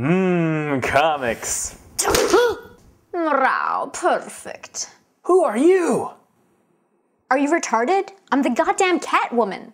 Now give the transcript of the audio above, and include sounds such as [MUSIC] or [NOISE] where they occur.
Mmm, comics. [GASPS] Wow, perfect. Who are you? Are you retarded? I'm the goddamn Catwoman.